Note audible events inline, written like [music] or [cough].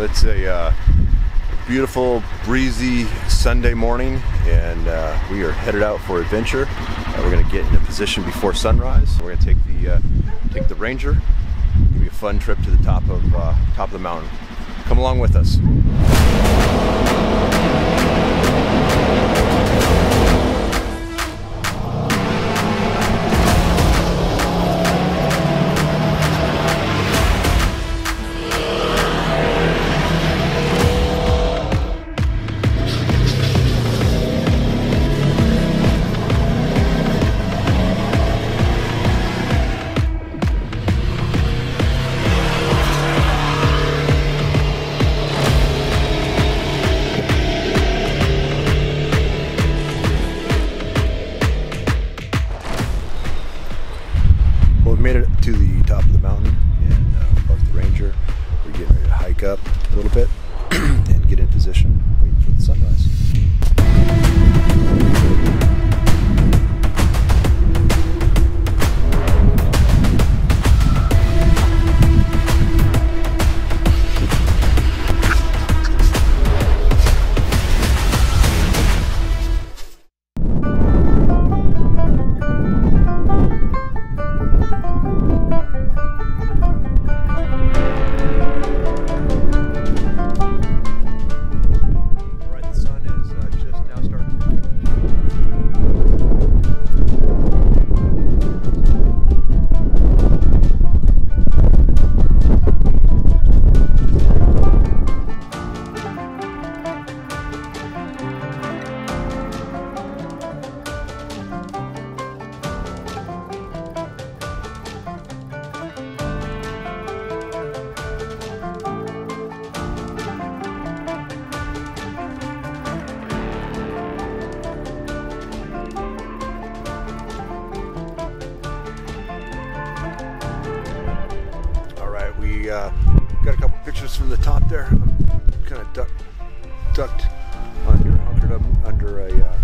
It's a uh, beautiful, breezy Sunday morning, and uh, we are headed out for adventure. Uh, we're going to get in a position before sunrise. We're going to take the uh, take the Ranger. Give you a fun trip to the top of uh, top of the mountain. Come along with us. Up a little bit [clears throat] and get in position, uh, got a couple pictures from the top there. I'm kind of duck, ducked under, hunkered under a uh,